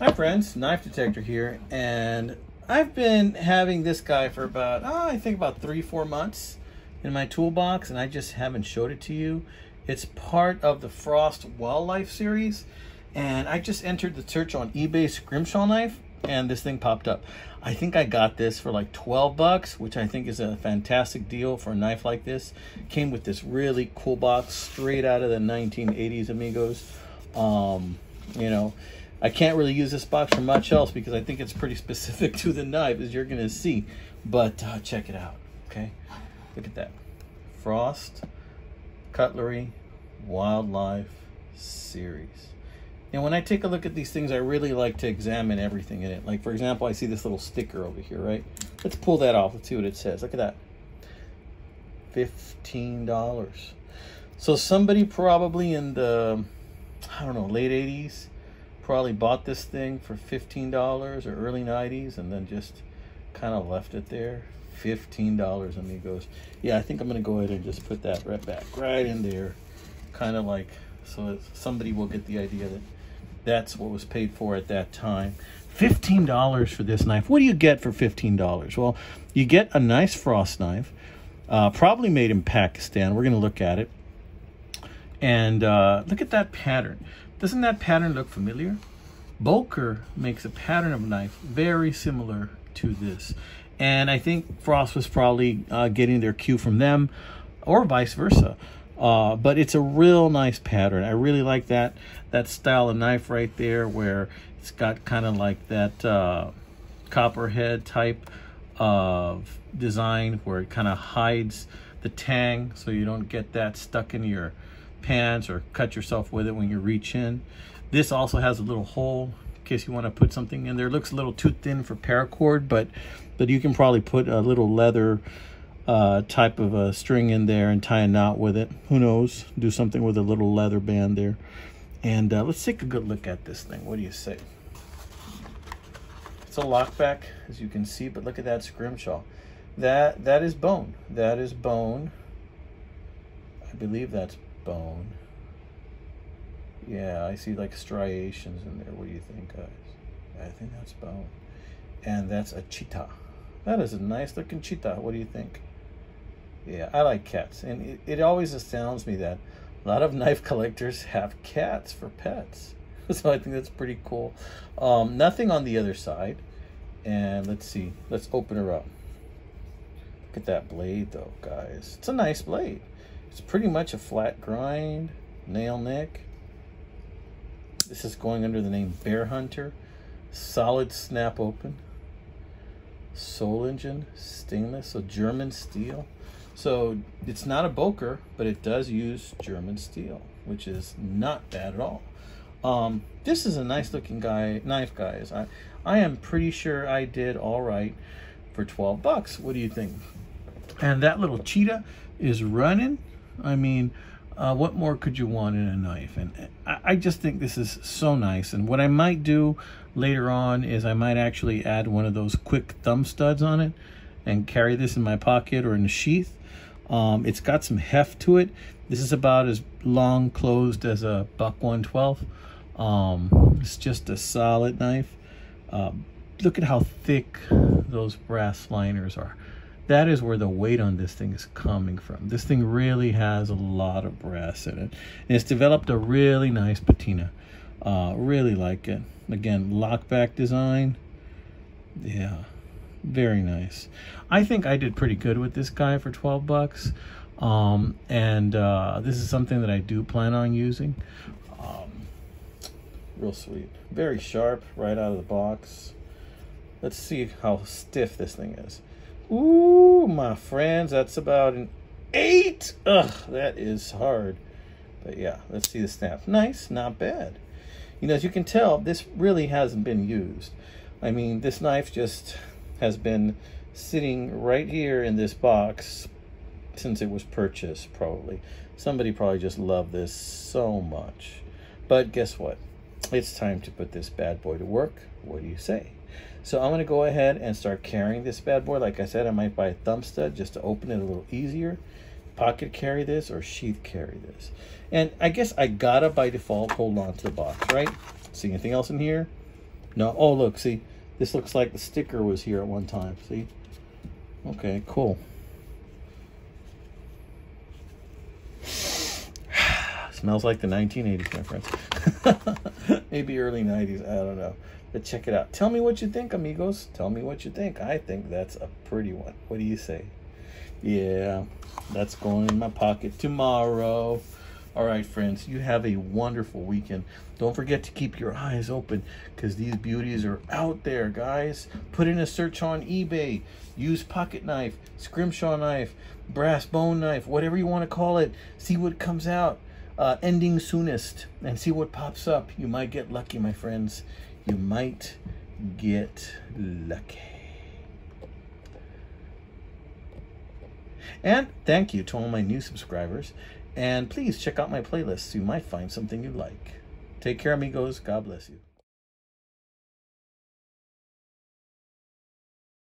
Hi friends, Knife Detector here, and I've been having this guy for about, oh, I think about three, four months in my toolbox, and I just haven't showed it to you. It's part of the Frost Wildlife series, and I just entered the search on eBay Scrimshaw knife, and this thing popped up. I think I got this for like 12 bucks, which I think is a fantastic deal for a knife like this. Came with this really cool box straight out of the 1980s, amigos. Um, you know, I can't really use this box for much else because I think it's pretty specific to the knife, as you're going to see. But uh, check it out, okay? Look at that. Frost Cutlery Wildlife Series. And when I take a look at these things, I really like to examine everything in it. Like, for example, I see this little sticker over here, right? Let's pull that off. Let's see what it says. Look at that. $15. So somebody probably in the, I don't know, late 80s probably bought this thing for $15 or early 90s and then just kind of left it there. $15, amigos. Yeah, I think I'm going to go ahead and just put that right back, right in there. Kind of like, so that somebody will get the idea that that's what was paid for at that time. $15 for this knife. What do you get for $15? Well, you get a nice Frost knife, uh, probably made in Pakistan. We're going to look at it. And uh, look at that pattern. Doesn't that pattern look familiar? Boker makes a pattern of knife very similar to this. And I think Frost was probably uh, getting their cue from them or vice versa. Uh, but it's a real nice pattern. I really like that that style of knife right there where it's got kind of like that uh, copperhead type of design where it kind of hides the tang so you don't get that stuck in your pants or cut yourself with it when you reach in. This also has a little hole in case you want to put something in there. It looks a little too thin for paracord, but but you can probably put a little leather uh, type of a string in there and tie a knot with it. Who knows? Do something with a little leather band there. And uh, let's take a good look at this thing. What do you say? It's a lockback, as you can see, but look at that scrimshaw. That that is bone. That is bone. I believe that's bone. Yeah, I see like striations in there. What do you think, guys? I think that's bone. And that's a cheetah. That is a nice looking cheetah. What do you think? Yeah, I like cats. And it, it always astounds me that a lot of knife collectors have cats for pets. so I think that's pretty cool. Um, nothing on the other side. And let's see. Let's open her up. Look at that blade though, guys. It's a nice blade. It's pretty much a flat grind, nail nick. This is going under the name Bear Hunter. Solid snap open. Solingen, stainless, so German steel. So it's not a Boker, but it does use German steel, which is not bad at all. Um, this is a nice looking guy, knife, guys. I, I am pretty sure I did all right for 12 bucks. What do you think? And that little cheetah is running I mean, uh, what more could you want in a knife? And I, I, just think this is so nice. And what I might do later on is I might actually add one of those quick thumb studs on it and carry this in my pocket or in a sheath. Um, it's got some heft to it. This is about as long closed as a Buck 112. Um, it's just a solid knife. Um, look at how thick those brass liners are that is where the weight on this thing is coming from. This thing really has a lot of brass in it. And it's developed a really nice patina. Uh, really like it. Again, lockback design. Yeah, very nice. I think I did pretty good with this guy for 12 bucks. Um, and uh, this is something that I do plan on using. Um, real sweet. Very sharp right out of the box. Let's see how stiff this thing is. Ooh, my friends, that's about an eight. Ugh, that is hard. But yeah, let's see the snap. Nice, not bad. You know, as you can tell, this really hasn't been used. I mean, this knife just has been sitting right here in this box since it was purchased, probably. Somebody probably just loved this so much. But guess what? It's time to put this bad boy to work. What do you say? So I'm going to go ahead and start carrying this bad boy. Like I said, I might buy a thumb stud just to open it a little easier. Pocket carry this or sheath carry this. And I guess I gotta by default hold on to the box, right? See anything else in here? No. Oh, look. See, this looks like the sticker was here at one time. See? Okay, cool. Smells like the 1980s, my friends. Maybe early 90s. I don't know. But check it out. Tell me what you think, amigos. Tell me what you think. I think that's a pretty one. What do you say? Yeah, that's going in my pocket tomorrow. All right, friends, you have a wonderful weekend. Don't forget to keep your eyes open because these beauties are out there, guys. Put in a search on eBay. Use pocket knife, scrimshaw knife, brass bone knife, whatever you want to call it. See what comes out uh, ending soonest and see what pops up. You might get lucky, my friends. You might get lucky. And thank you to all my new subscribers. And please check out my playlists. You might find something you like. Take care, amigos. God bless you.